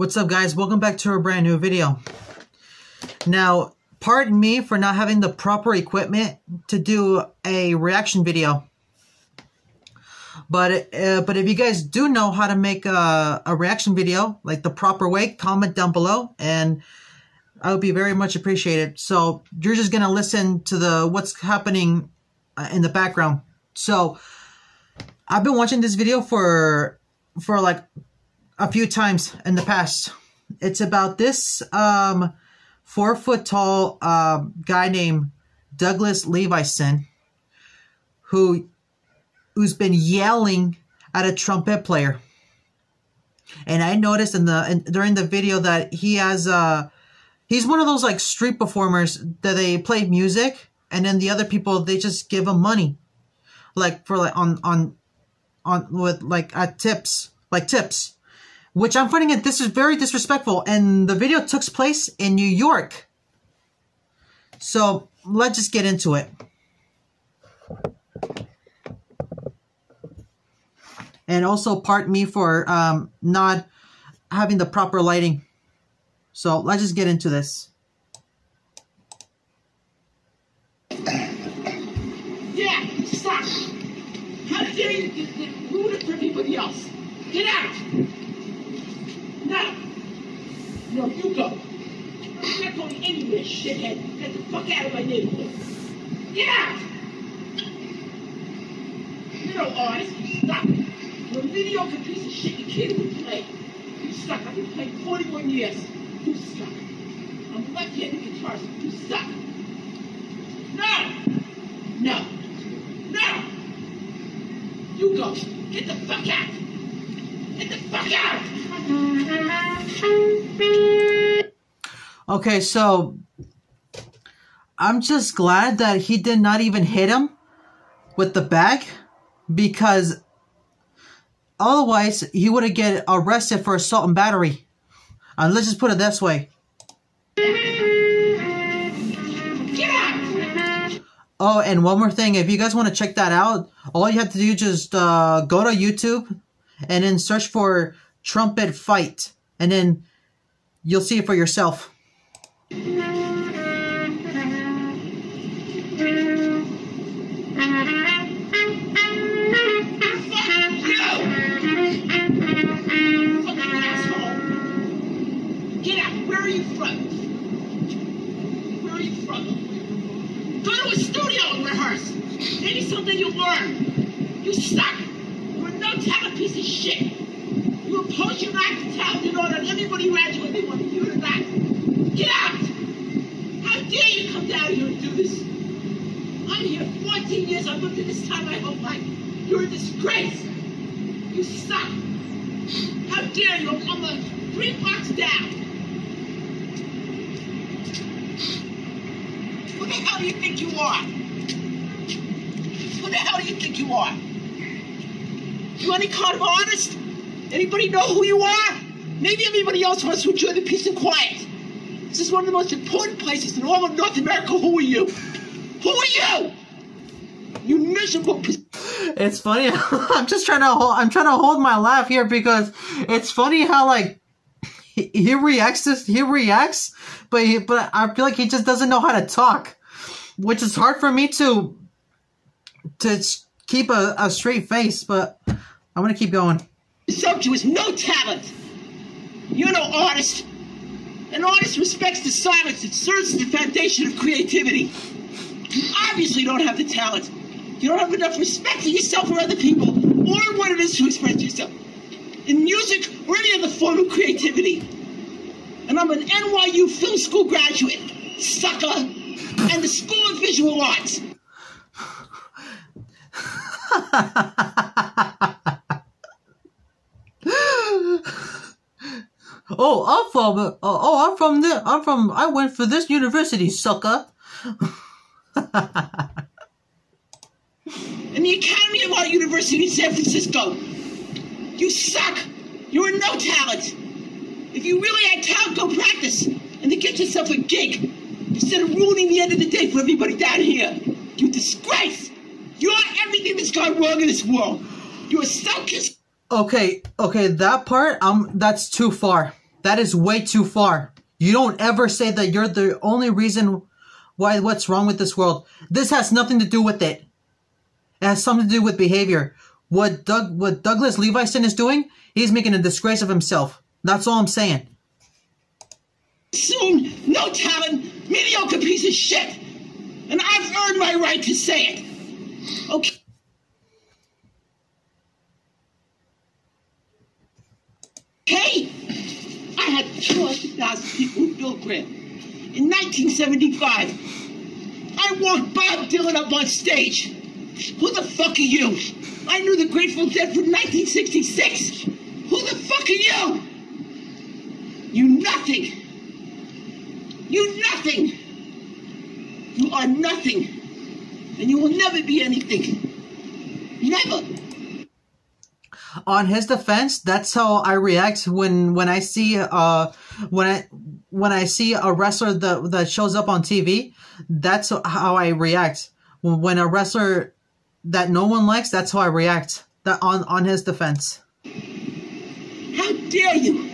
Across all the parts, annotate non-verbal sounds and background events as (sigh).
What's up guys? Welcome back to a brand new video. Now, pardon me for not having the proper equipment to do a reaction video. But uh, but if you guys do know how to make a, a reaction video, like the proper way, comment down below and I would be very much appreciated. So you're just going to listen to the what's happening uh, in the background. So I've been watching this video for for like a few times in the past. It's about this um, four foot tall uh, guy named Douglas Levison, who who's been yelling at a trumpet player. And I noticed in the in, during the video that he has uh he's one of those like street performers that they play music and then the other people they just give him money like for like on on on with like at tips like tips which I'm finding it this is very disrespectful and the video took place in New York so let's just get into it and also part me for um, not having the proper lighting so let's just get into this Yeah, stop. How dare you get, it for everybody else? Get out. No. No, you go. I'm not going anywhere, shithead. Get the fuck out of my neighborhood. Get out. You know, artist, you suck. You're a mediocre piece of shit you can't even play. You suck. I've been playing 41 years. You suck. I'm left-handed guitarist. You suck. No! No! No! You go. Get the fuck out! Okay, so I'm just glad that he did not even hit him with the bag because otherwise he would have get arrested for assault and battery. And let's just put it this way. Oh, and one more thing, if you guys want to check that out, all you have to do is just uh, go to YouTube and then search for trumpet fight, and then you'll see it for yourself. Go to a studio and rehearse. Maybe something you'll learn. You suck. You're a piece of shit. You impose your lack of talent in order on everybody around you, and they want you to not. Get out! How dare you come down here and do this? I'm here 14 years. I've lived in this time my whole life. You're a disgrace. You suck. How dare you? I'm, uh, three blocks down. Who the hell do you think you are? Who the hell do you think you are? You any kind of artist? Anybody know who you are? Maybe everybody else wants to enjoy the peace and quiet. This is one of the most important places in all of North America. Who are you? Who are you? You miserable. It's funny. (laughs) I'm just trying to hold. I'm trying to hold my laugh here because it's funny how like he, (laughs) he reacts. This he reacts, but he, but I feel like he just doesn't know how to talk, which is hard for me to to keep a, a straight face. But I'm gonna keep going. Is no talent. You're no artist. An artist respects the silence that serves as the foundation of creativity. You obviously don't have the talent. You don't have enough respect for yourself or other people, or what it is to express yourself. In music or any other form of creativity. And I'm an NYU film school graduate, sucker, and the School of Visual Arts. (laughs) Oh, I'm from. Uh, oh, I'm from the. I'm from. I went for this university, sucker. (laughs) and the Academy of Art University in San Francisco. You suck. You're no talent. If you really had talent, go practice and then get yourself a gig instead of ruining the end of the day for everybody down here. You disgrace. You're everything that's gone wrong in this world. You're a selfish. Okay, okay, that part, um, that's too far. That is way too far. You don't ever say that you're the only reason why what's wrong with this world. This has nothing to do with it. It has something to do with behavior. What Doug what Douglas Levison is doing, he's making a disgrace of himself. That's all I'm saying. Soon, no talent, mediocre piece of shit. And I've earned my right to say it. Okay. Hey, I had 200,000 people who Bill Graham. In 1975, I walked Bob Dylan up on stage. Who the fuck are you? I knew the Grateful Dead from 1966. Who the fuck are you? You nothing. You nothing. You are nothing. And you will never be anything. Never. On his defense, that's how I react when when I see uh when I when I see a wrestler that that shows up on TV. That's how I react. When a wrestler that no one likes, that's how I react. That on on his defense. How dare you?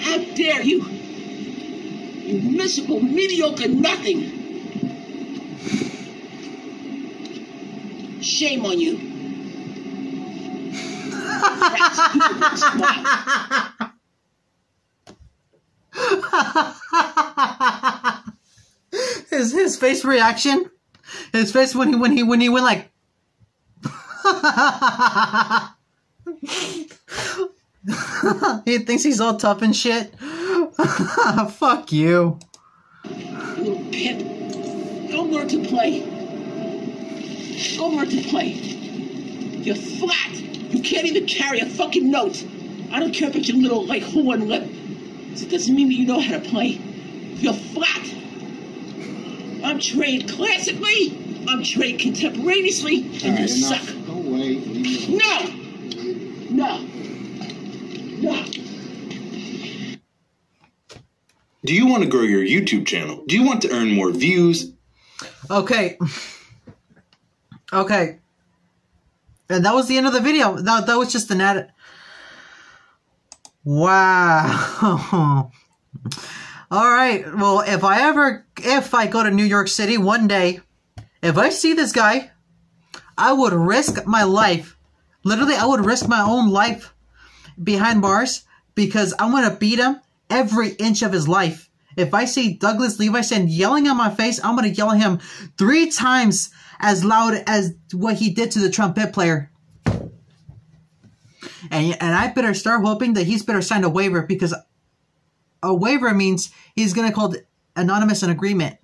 How dare you? You miserable, mediocre nothing. Shame on you. (laughs) his his face reaction, his face when he when he when he went like. (laughs) he thinks he's all tough and shit. (laughs) Fuck you. little pimp. Go learn to play. Go learn to play. You're flat. You can't even carry a fucking note. I don't care about your little like horn lip. It doesn't mean that you know how to play. You're flat. I'm trained classically. I'm trained contemporaneously, and you Alright, suck. Go away. Leave me alone. No. No. No. Do you want to grow your YouTube channel? Do you want to earn more views? Okay. Okay. And that was the end of the video. That, that was just an edit. Wow. (laughs) All right. Well, if I ever, if I go to New York City one day, if I see this guy, I would risk my life. Literally, I would risk my own life behind bars because I'm going to beat him every inch of his life. If I see Douglas Levi Levison yelling at my face, I'm going to yell at him three times as loud as what he did to the trumpet player. And, and I better start hoping that he's better sign a waiver because a waiver means he's going to call anonymous an agreement,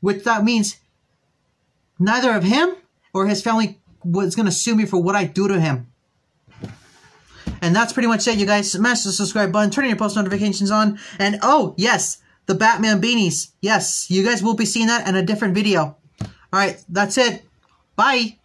which that means neither of him or his family was going to sue me for what I do to him. And that's pretty much it, you guys. Smash the subscribe button, turn your post notifications on, and oh, yes, the Batman beanies. Yes, you guys will be seeing that in a different video. Alright, that's it. Bye.